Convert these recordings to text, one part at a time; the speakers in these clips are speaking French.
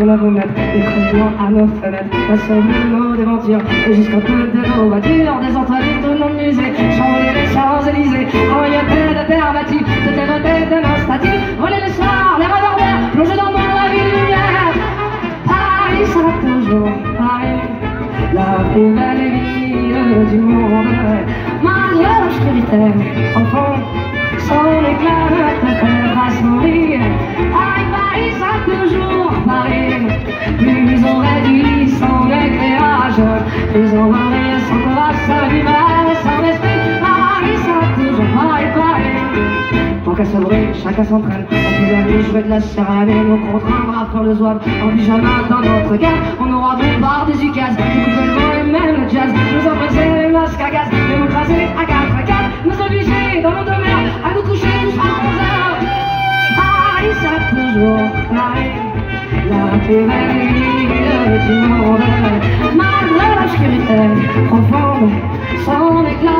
on a beau mettre des à nos fenêtres. La seule nos devantures Et jusqu'au bout de nos voitures. Des entrées de nos musées Changer les Champs-Élysées. Envoyer de terre battue De terre de nos statues. Voler le soir, les revolvers Plonger dans la ville lumière. Paris sera toujours Paris La plus belle ville du monde. Malgré l'obscurité Au fond, son éclat On va rire sans courage, sa vivage, sans esprit Paris sera toujours Paris, Paris Tant qu'à chacun s'entraîne On peut aller jouer de la cérémonie Nos bras faire le zouave. En pyjama dans notre gare On aura beau bar des ukases Du gouvernement et même le jazz. Nous embrasser les masques à gaz craser à quatre à quatre Nous obliger dans nos demeures À nous coucher tous à 11 heures. Paris sera toujours Paris La plus belle ville du profonde Son éclat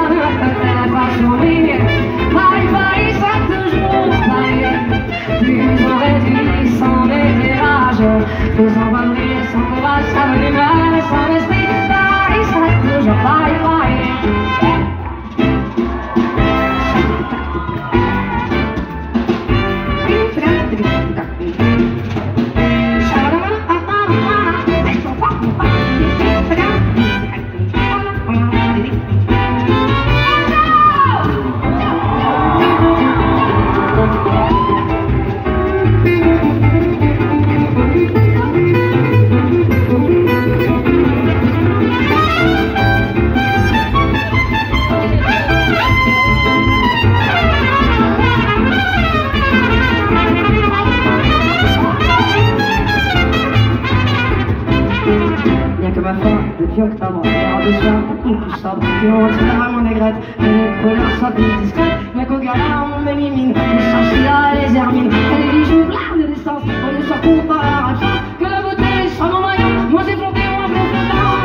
depuis octobre, l'air de soir plus Qui ont retiré mon aigrette, et les couleurs soient plus discrètes. Bien qu'au gala on m'élimine, les et les hermines Et les bijoux pleins de distance, on est surtout par la Que la beauté soit mon maillot, effronté, moins profondant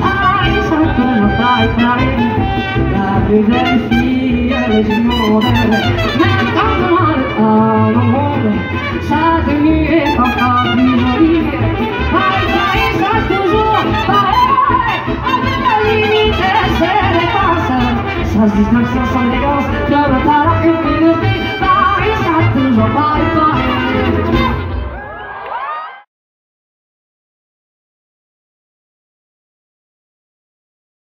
Paris, ça toujours Paris, Paris La plus belle fille du monde. On a le monde Because there's much more something else that